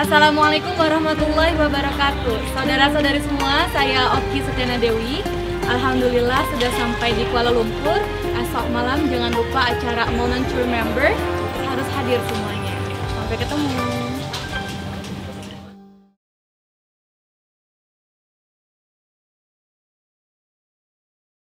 Assalamualaikum warahmatullahi wabarakatuh. Saudara-saudari semua, saya Oki Setiana Dewi. Alhamdulillah sudah sampai di Kuala Lumpur. Esok malam jangan lupa acara Moment to Remember Harus hadir semuanya. Sampai ketemu.